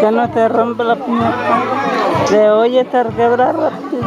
Que no te rompe la piñata. Se oye quebrar rápido,